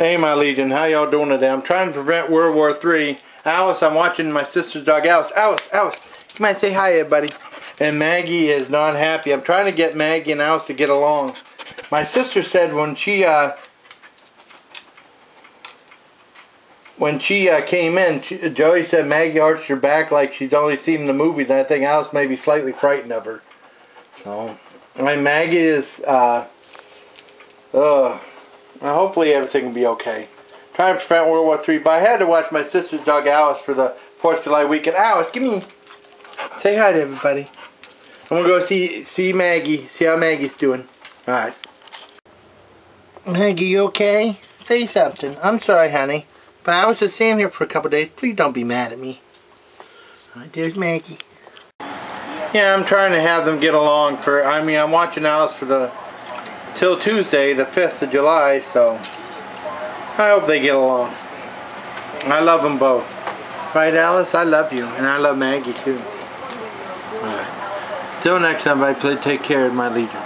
Hey, my Legion, how y'all doing today? I'm trying to prevent World War III. Alice, I'm watching my sister's dog, Alice. Alice, Alice, come on, say hi, everybody. And Maggie is not happy. I'm trying to get Maggie and Alice to get along. My sister said when she, uh, when she uh, came in, she, Joey said Maggie arched her back like she's only seen the movies, and I think Alice may be slightly frightened of her. So, my Maggie is, uh, well, hopefully everything will be okay. Trying to prevent World War III, but I had to watch my sister's dog Alice for the 4th of July weekend. Alice, give me, say hi to everybody. I'm gonna go see see Maggie, see how Maggie's doing. Alright. Maggie, you okay? Say something. I'm sorry, honey. But I was just staying here for a couple days. Please don't be mad at me. Alright, there's Maggie. Yeah, I'm trying to have them get along for, I mean, I'm watching Alice for the till Tuesday, the 5th of July, so I hope they get along. I love them both. Right, Alice? I love you, and I love Maggie, too. Till next time, I play. Take care of my Legion.